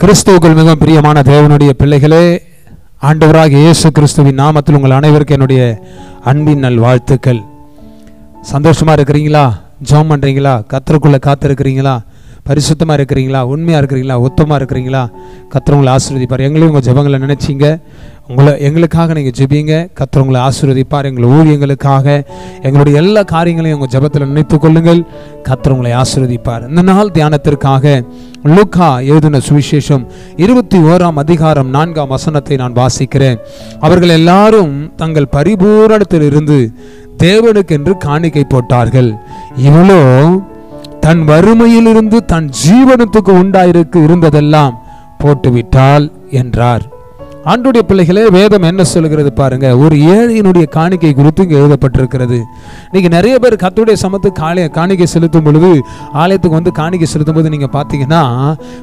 கிறிஸ்துவுக்குள் மிகவும் பிரியமான தேவனுடைய பிள்ளைகளே ஆண்டவராக இயேசு கிறிஸ்துவின் நாமத்தில் உங்கள் அனைவருக்கும் என்னுடைய அன்பின் நல் வாழ்த்துக்கள் சந்தோஷமாக இருக்கிறீங்களா? ஜெபம் பண்ணுறீங்களா கத்தருக்குள்ளே காத்திருக்கிறீங்களா? பரிசுத்தமாக இருக்கிறீங்களா? உண்மையாக இருக்கிறீங்களா? உத்தமாக இருக்கிறீங்களா? கத்திரவங்களை ஆசீர்வதிப்பார். எங்களையும் உங்கள் ஜெபங்களை நினைச்சீங்க. உங்களை எங்களுக்காக நீங்கள் ஜெபிங்க. கத்திரவங்களை ஆசீர்வதிப்பார். எங்கள் ஊழியங்களுக்காக எங்களுடைய எல்லா காரியங்களையும் உங்கள் ஜெபத்தில் நினைத்து கொள்ளுங்கள். கத்திரவங்களை ஆசீர்வதிப்பார். இந்த நாள் தியானத்திற்காக லூக்கா எழுதின சுவிசேஷம் இருபத்தி ஓராம் அதிகாரம் நான்காம் வசனத்தை நான் வாசிக்கிறேன். அவர்கள் எல்லாரும் தங்கள் பரிபூரணத்தில் இருந்து தேவனுக்கென்று காணிக்கை போட்டார்கள். இவ்வளோ தன் வறுமையிலிருந்து தன் ஜீவனத்துக்கு உண்டாயிருக்கு இருந்ததெல்லாம் போட்டுவிட்டாள் என்றார். ஆண்டுடைய பிள்ளைகளே வேதம் என்ன சொல்கிறது பாருங்க. ஒரு ஏழையினுடைய காணிக்கை குறித்து இங்கே எழுதப்பட்டிருக்கிறது. இன்னைக்கு நிறைய பேர் கத்துடைய சமத்து காலை காணிக்கை செலுத்தும் பொழுது ஆலயத்துக்கு வந்து காணிக்கை செலுத்தும் போது நீங்கள் பார்த்தீங்கன்னா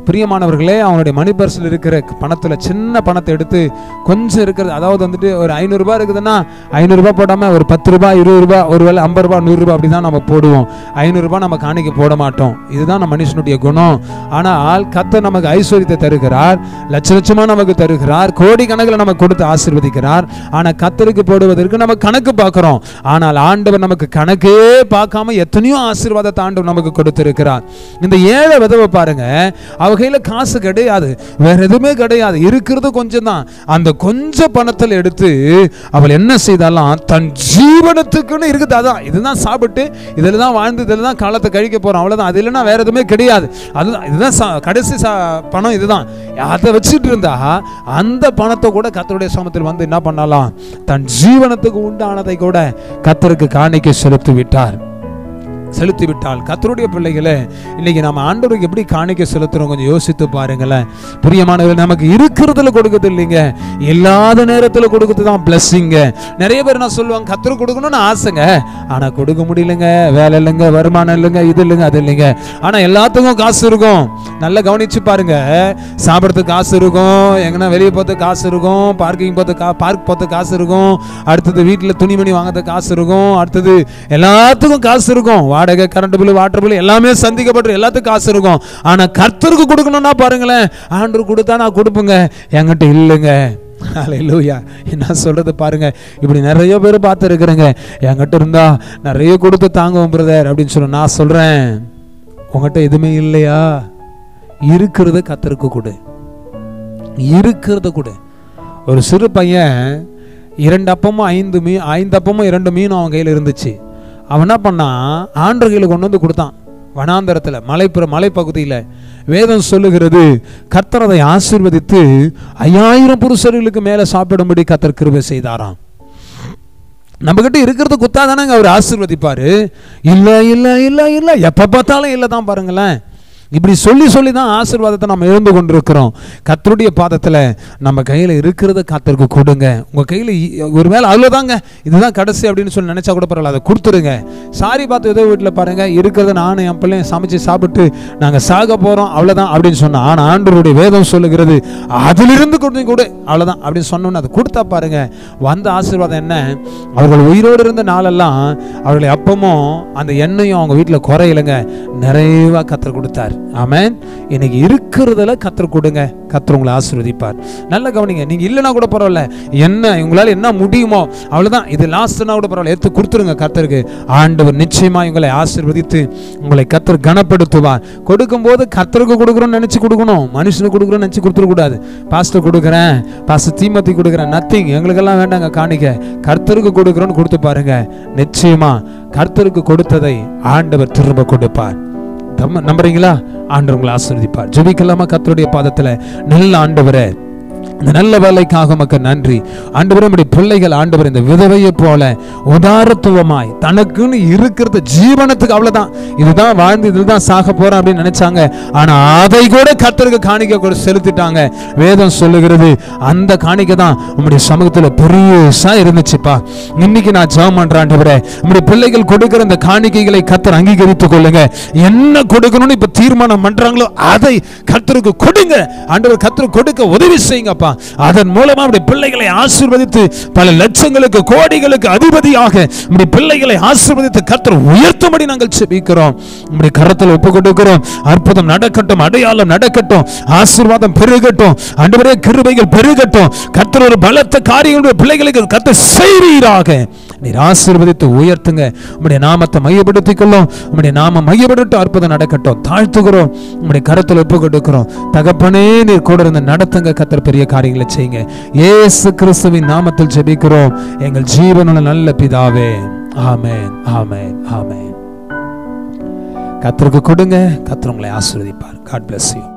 பிரியமானவர்களே அவனுடைய மணி பர்ஸில் இருக்கிற பணத்தில் சின்ன பணத்தை எடுத்து கொஞ்சம் இருக்கிறது அதாவது வந்துட்டு ஒரு ஐநூறுரூபா இருக்குதுன்னா ஐநூறுரூபா போடாமல் ஒரு பத்து ரூபா இருபது ரூபா ஒரு வேலை ஐம்பது ரூபா நூறுரூபா அப்படி தான் நம்ம போடுவோம். ஐநூறுரூபா நம்ம காணிக்கை போட மாட்டோம். இதுதான் நம்ம மனுஷனுடைய குணம். ஆனால் கத்தை நமக்கு ஐஸ்வர்யத்தை தருகிறார் லட்ச லட்சமாக நமக்கு தருகிறார் கோடி கணக்கில் நமக்கு கொடுத்து ஆசிர்வதிக்கிறார். ஆனால் கத்தருக்கு போடுவதற்கு நம்ம கணக்கு பார்க்குறோம். ஆனால் ஆண்டவர் நமக்கு கணக்கே பார்க்காம எத்தனையோ ஆசீர்வாதத்தை ஆண்டவர் நமக்கு கொடுத்துருக்கிறார். இந்த ஏழை விதவை பாருங்க அவ கையில் காசு கிடையாது. வேற எதுவுமே கிடையாது. இருக்கிறது கொஞ்சம் தான் அந்த கொஞ்ச பணத்தில் எடுத்து அவள் என்ன செய்தாலாம் தன் ஜீவனத்துக்குன்னு இருக்குது. அதான் இதுதான் சாப்பிட்டு இதில் தான் வாழ்ந்து இதில் தான் காலத்தை கழிக்க போகிறோம் அவ்வளோதான் அது இல்லைன்னா வேற எதுவுமே கிடையாது. அதுதான் இதுதான் சா- கடைசி சா- பணம் இதுதான். அதை வச்சுட்டு இருந்தா அந்த பணத்தை கூட கத்தருடைய சமத்தில் வந்து என்ன பண்ணலாம்? தன் ஜீவனத்துக்கு உண்டானதை கூட கத்தருக்கு காணிக்கை செலுத்தி விட்டார் செலுத்திவிட்டால். கத்தருடைய பிள்ளைகளை இன்னைக்கு நம்ம ஆண்டவருக்கு எப்படி காணிக்க செலுத்துறோம் கொஞ்சம் யோசித்து பாருங்களேன். பிரியமானவர்கள் நமக்கு இருக்கிறதுல கொடுக்கறது இல்லைங்க. இல்லாத நேரத்தில் கொடுக்கறது தான் பிளஸ்ஸிங்க நிறைய பேர் நான் சொல்லுவாங்க கத்தருக்கு கொடுக்கணும்னு ஆசைங்க. ஆனால் கொடுக்க முடியலங்க. வேலை இல்லைங்க வருமானம் இல்லைங்க இது இல்லைங்க அது இல்லைங்க. ஆனால் எல்லாத்துக்கும் காசு இருக்கும். நல்லா கவனிச்சு பாருங்க. சாப்பிட்றதுக்கு காசு இருக்கும். எங்கன்னா வெளியே போகிறதுக்கு காசு இருக்கும். பார்க்கிங் போகிறது கா பார்க் போகிறதுக்கு காசு இருக்கும். அடுத்தது வீட்டில் துணிமணி வாங்குறதுக்கு காசு இருக்கும். அடுத்தது எல்லாத்துக்கும் காசு இருக்கும். வாடகை கரண்ட் பில்லு வாட்டர் பில்லு எல்லாமே சந்திக்கப்பட்டு எல்லாத்துக்கும் காசு இருக்கும். ஆனால் கர்த்தருக்கு கொடுக்கணும்னா பாருங்களேன். ஆண்டு கொடுத்தா நான் கொடுப்பேங்க. என்கிட்ட இல்லைங்க. ஹalleluya என்ன சொல்றது பாருங்க. இப்படி நிறைய பேர் பார்த்துருக்குறேங்க. என்கிட்ட இருந்தா நிறைய கொடுத்து தாங்குவோம் பிரதர் அப்படின்னு சொல்லி நான் சொல்றேன். உங்ககிட்ட எதுவுமே இல்லையா? இருக்கிறத கத்தருக்கு கொடு. இருக்கிறத கொடு. ஒரு சிறு பையன் இரண்டு அப்பமும் ஐந்து மீன் ஐந்து அப்பமும் இரண்டு மீனும் அவன் கையில் இருந்துச்சு. அவன் என்ன பண்ணான்? ஆண்டர் கையில் கொண்டு வந்து கொடுத்தான். வனாந்தரத்தில் மலைப்புற மலைப்பகுதியில். வேதம் சொல்லுகிறது கர்த்தர் அதை ஆசீர்வதித்து ஐயாயிரம் புருஷர்களுக்கு மேலே சாப்பிடும்படி கர்த்தர் கிருபை செய்தாராம். நம்மக்கிட்ட இருக்கிறத குத்தா தானே அவர் ஆசிர்வதிப்பார். இல்லை இல்லை இல்லை இல்லை எப்போ பார்த்தாலும் இல்லை தான் பாருங்களேன். இப்படி சொல்லி சொல்லி தான் ஆசீர்வாதத்தை நம்ம இழந்து கொண்டிருக்கிறோம். கத்தருடைய பாதத்தில் நம்ம கையில் இருக்கிறத கத்தருக்கு கொடுங்க. உங்கள் கையில் ஒருவேளை அவ்வளோதாங்க இதுதான் கடைசி அப்படின்னு சொல்லி நினச்சா கூட பரவாயில்ல அதை கொடுத்துருங்க. சாரி பார்த்து ஏதோ வீட்டில் பாருங்கள் இருக்கிறத நானும் என் பிள்ளையும் சமைச்சு சாப்பிட்டு நாங்கள் சாக போகிறோம் அவ்வளோதான் அப்படின்னு சொன்னோம் ஆனால் ஆண்டருடைய வேதம் சொல்லுகிறது அதிலிருந்து கொடுத்து கொடு அவ்வளோதான் அப்படின்னு சொன்னோன்னு அதை கொடுத்தா பாருங்கள் வந்த ஆசீர்வாதம் என்ன? அவர்கள் உயிரோடு இருந்த நாளெல்லாம் அவர்களை அப்பமும் அந்த எண்ணையும் அவங்க வீட்டில் குறையிலங்க. நிறைவாக கத்தர் கொடுத்தார். ஆமேன். இன்னைக்கு இருக்கிறதுல கத்தர் கொடுங்க. கத்தர் உங்களை ஆசீர்வதிப்பார். நல்ல கவனிங்க நீங்க இல்லைன்னா கூட பரவாயில்ல. என்ன உங்களால் என்ன முடியுமோ அவ்வளவுதான். இது லாஸ்ட்னா கூட பரவாயில்ல. எடுத்து கொடுத்துருங்க கத்தருக்கு. ஆண்டவர் நிச்சயமா உங்களை ஆசீர்வதித்து உங்களை கத்தர் கனப்படுத்துவார். கொடுக்கும்போது கத்தருக்கு கொடுக்குறோம்னு நினைச்சு கொடுக்கணும். மனுஷனுக்கு கொடுக்குறோம்னு நினச்சி கொடுத்துடக்கூடாது பாஸ்டர் கொடுக்குறேன். பாஸ்டர் தீமத்தி கொடுக்குறேன். நத்திங் எங்களுக்கெல்லாம் வேண்டாங்க காணிக்க. கர்த்தருக்கு கொடுக்குறோன்னு கொடுத்து பாருங்க. நிச்சயமா கர்த்தருக்கு கொடுத்ததை ஆண்டவர் திரும்ப கொடுப்பார். தம் நம்புறீங்களா? ஆண்டவர் உங்களை ஆசீர்வதிப்பார். ஜெபிக்கலாமா? கத்தருடைய பாதத்தில். நல்ல ஆண்டவரை இந்த நல்ல வேலைக்காக மக்கள் நன்றி. ஆண்டவர் நம்முடைய பிள்ளைகள் ஆண்டவர் இந்த விதவையை போல உதாரத்துவமாய் தனக்குன்னு இருக்கிறது ஜீவனத்துக்கு அவ்வளவுதான். இதுதான் வாழ்ந்து இதுதான் சாக போறேன் அப்படின்னு நினைச்சாங்க. ஆனா அதை கூட கத்தருக்கு காணிக்க கூட செலுத்திட்டாங்க. வேதம் சொல்லுகிறது அந்த காணிக்கை தான் நம்முடைய சமூகத்துல பெருசா இருந்துச்சுப்பா. இன்னைக்கு நான் ஜெபம் பண்றேன் ஆண்டவரே. நம்முடைய பிள்ளைகள் கொடுக்கிற இந்த காணிக்கைகளை கத்தர் அங்கீகரித்துக் கொள்ளுங்க. என்ன கொடுக்கணும்னு இப்ப தீர்மானம் பண்றாங்களோ அதை கத்தருக்கு கொடுங்க. ஆண்டவர் கத்தருக்கு கொடுக்க உதவி செய்யுங்கப்பா. அப்பா அதன் மூலமா நம்முடைய பிள்ளைகளை ஆசீர்வதித்து பல லட்சங்களுக்கு கோடிகளுக்கு அதிபதியாக நம்முடைய பிள்ளைகளை ஆசீர்வதித்து கர்த்தர் உயர்த்தும்படி நாங்கள் செபிக்கிறோம் நம்முடைய கரத்தில் ஒப்பு கொடுக்கிறோம். அற்புதம் நடக்கட்டும் அடையாளம் நடக்கட்டும் ஆசீர்வாதம் பெருகட்டும் அன்றுவரே கிருபைகள் பெருகட்டும். கர்த்தர் ஒரு பலத்த காரியங்களுடைய பிள்ளைகளுக்கு கர்த்தர் செய்வீராக. நீர் ஆசீர்வதித்து உயர்த்துங்க. உங்களுடைய நாமத்தை மையப்படுத்திக் கொள்ளும் நாம மையப்படட்டும் அற்புதம் நடக்கட்டும். தாழ்த்துகிறோம். உங்களுடைய கருத்தில் ஒப்பு கொடுக்கிறோம். தகப்பனே நீர் கூட இருந்து நடத்துங்க. கத்தர் பெரிய காரியங்களை செய்யுங்க. ஏசு கிறிஸ்துவின் நாமத்தில் ஜெபிக்கிறோம். எங்கள் ஜீவனுள்ள நல்ல பிதாவே. ஆமென். ஆமென். ஆமென். கத்தருக்கு கொடுங்க. கத்தர் உங்களை ஆசீர்வதிப்பார். God bless you